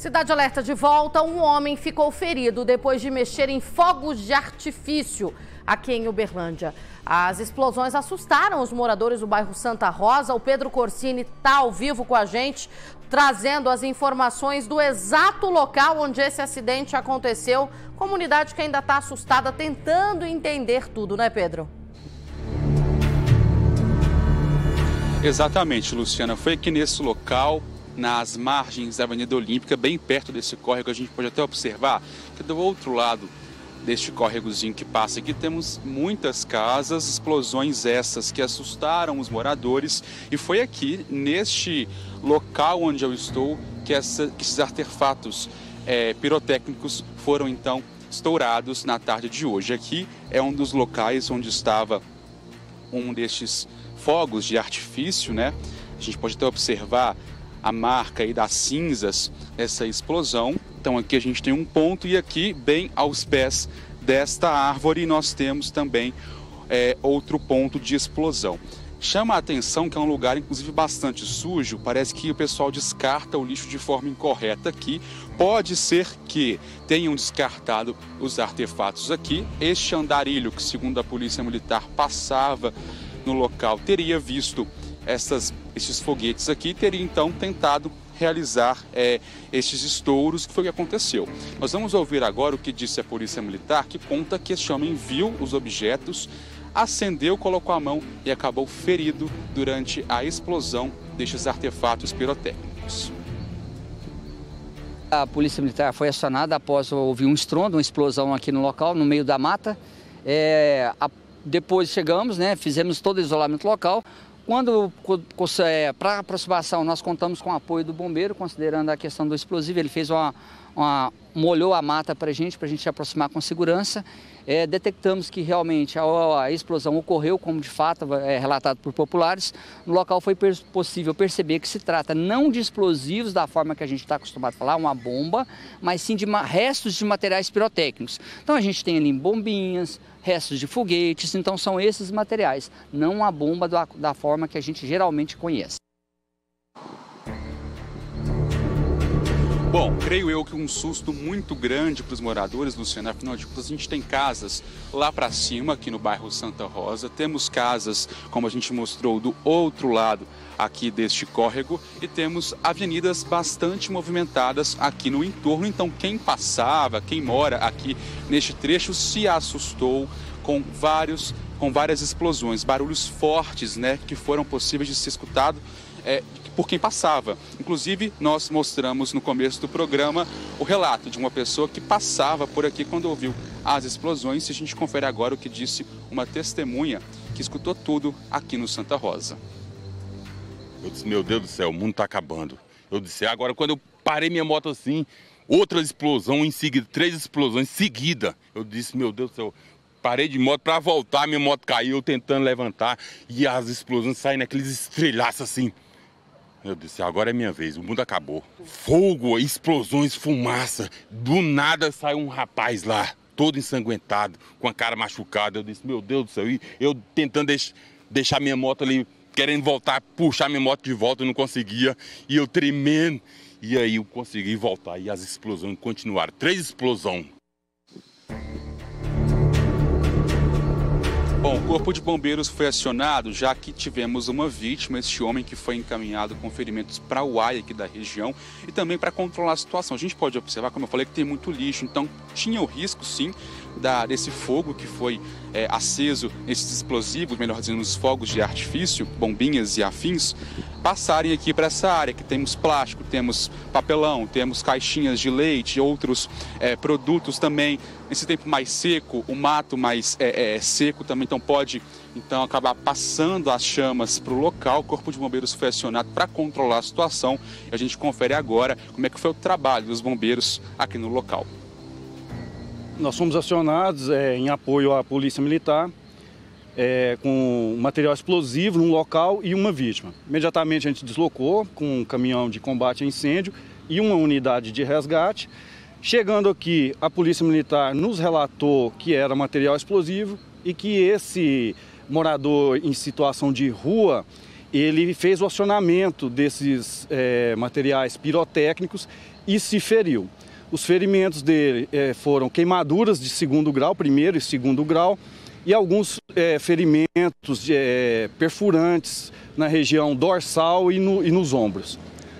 Cidade Alerta de volta. Um homem ficou ferido depois de mexer em fogos de artifício aqui em Uberlândia. As explosões assustaram os moradores do bairro Santa Rosa. O Pedro Corsini está ao vivo com a gente, trazendo as informações do exato local onde esse acidente aconteceu. Comunidade que ainda está assustada, tentando entender tudo, né, Pedro? Exatamente, Luciana. Foi aqui nesse local nas margens da Avenida Olímpica, bem perto desse córrego, a gente pode até observar que do outro lado deste córregozinho que passa aqui temos muitas casas, explosões essas que assustaram os moradores e foi aqui neste local onde eu estou que, essa, que esses artefatos é, pirotécnicos foram então estourados na tarde de hoje. Aqui é um dos locais onde estava um destes fogos de artifício, né? A gente pode até observar a marca aí das cinzas dessa explosão. Então aqui a gente tem um ponto e aqui bem aos pés desta árvore nós temos também é, outro ponto de explosão. Chama a atenção que é um lugar, inclusive, bastante sujo. Parece que o pessoal descarta o lixo de forma incorreta aqui. Pode ser que tenham descartado os artefatos aqui. Este andarilho, que segundo a Polícia Militar passava no local, teria visto essas, esses foguetes aqui teria então tentado realizar é, estouros, que foi o que aconteceu. Nós vamos ouvir agora o que disse a Polícia Militar, que conta que este homem viu os objetos, acendeu, colocou a mão e acabou ferido durante a explosão destes artefatos pirotécnicos. A Polícia Militar foi acionada após ouvir um estrondo, uma explosão aqui no local, no meio da mata. É, a, depois chegamos, né, fizemos todo o isolamento local. Quando, é, para aproximação, nós contamos com o apoio do bombeiro, considerando a questão do explosivo, ele fez uma, uma molhou a mata para a gente, para a gente se aproximar com segurança. É, detectamos que realmente a, a, explosão ocorreu, como de fato é relatado por populares. No local foi per possível perceber que se trata não de explosivos da forma que a gente está acostumado a falar, uma bomba, mas sim de restos de materiais pirotécnicos. Então a gente tem ali bombinhas, restos de foguetes, então são esses materiais, não a bomba da, da forma que a gente geralmente conhece. Bom, creio eu que um susto muito grande para os moradores, Luciano. Afinal de contas, a gente tem casas lá para cima, aqui no bairro Santa Rosa. Temos casas, como a gente mostrou, do outro lado aqui deste córrego. E temos avenidas bastante movimentadas aqui no entorno. Então, quem passava, quem mora aqui neste trecho, se assustou com vários com várias explosões, barulhos fortes, né, que foram possíveis de ser escutado é, por quem passava. Inclusive, nós mostramos no começo do programa o relato de uma pessoa que passava por aqui quando ouviu as explosões. E a gente confere agora o que disse uma testemunha que escutou tudo aqui no Santa Rosa. Eu disse, meu Deus do céu, o mundo está acabando. Eu disse, agora quando eu parei minha moto assim, outra explosão em seguida, três explosões seguida. Eu disse, meu Deus do céu, parei de moto para voltar, minha moto caiu, tentando levantar e as explosões saem naqueles estrelhaços assim. Eu disse, agora é minha vez, o mundo acabou. Fogo, explosões, fumaça. Do nada sai um rapaz lá, todo ensanguentado, com a cara machucada. Eu disse, meu Deus do céu. E eu tentando deix deixar minha moto ali, querendo voltar, puxar minha moto de volta, eu não conseguia. E eu tremendo. E aí eu consegui voltar. E as explosões continuaram. Três explosões. Bom, o Corpo de Bombeiros foi acionado já que tivemos uma vítima, este homem que foi encaminhado com ferimentos para o AI aqui da região e também para controlar a situação. A gente pode observar, como eu falei, que tem muito lixo, então tinha o risco sim da, desse fogo que foi é, aceso, esses explosivos, melhor dizendo, os fogos de artifício, bombinhas e afins, passarem aqui para essa área que temos plástico, temos papelão, temos caixinhas de leite, outros é, produtos também. Nesse tempo mais seco, o mato mais é, é, seco também, então pode então acabar passando as chamas para o local. O Corpo de Bombeiros foi acionado para controlar a situação e a gente confere agora como é que foi o trabalho dos bombeiros aqui no local. Nós fomos acionados é, em apoio à Polícia Militar é, com material explosivo num local e uma vítima. Imediatamente a gente deslocou com um caminhão de combate a incêndio e uma unidade de resgate. Chegando aqui, a Polícia Militar nos relatou que era material explosivo e que esse morador em situação de rua, ele fez o acionamento desses é, materiais pirotécnicos e se feriu. Os ferimentos dele é, foram queimaduras de segundo grau, primeiro e segundo grau, e alguns é, ferimentos é, perfurantes na região dorsal e, no, e nos ombros.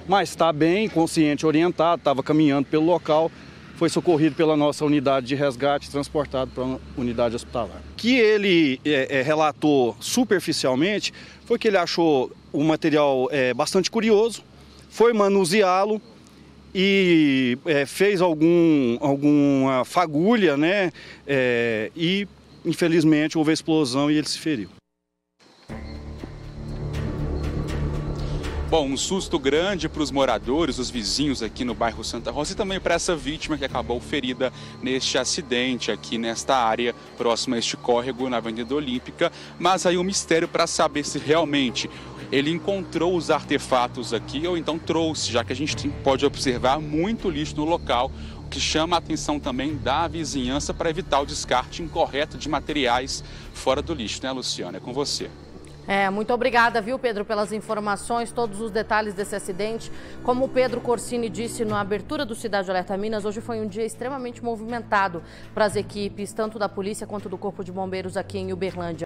Mas está bem, consciente, orientado, estava caminhando pelo local, foi socorrido pela nossa unidade de resgate transportado para a unidade hospitalar. O que ele é, é, relatou superficialmente foi que ele achou o material é, bastante curioso, foi manuseá-lo e é, fez algum, alguma fagulha, né? E infelizmente houve a explosão e ele se feriu. Bom, um susto grande para os moradores, os vizinhos aqui no bairro Santa Rosa e também para essa vítima que acabou ferida neste acidente aqui nesta área próxima a este córrego na Avenida Olímpica. Mas aí o um mistério para saber se realmente ele encontrou os artefatos aqui ou então trouxe, já que a gente pode observar muito lixo no local, o que chama a atenção também da vizinhança para evitar o descarte incorreto de materiais fora do lixo, né, Luciana? É com você. É, muito obrigada, viu, Pedro, pelas informações, todos os detalhes desse acidente. Como o Pedro Corsini disse na abertura do Cidade Alerta Minas, hoje foi um dia extremamente movimentado para as equipes, tanto da polícia quanto do Corpo de Bombeiros aqui em Uberlândia.